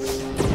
you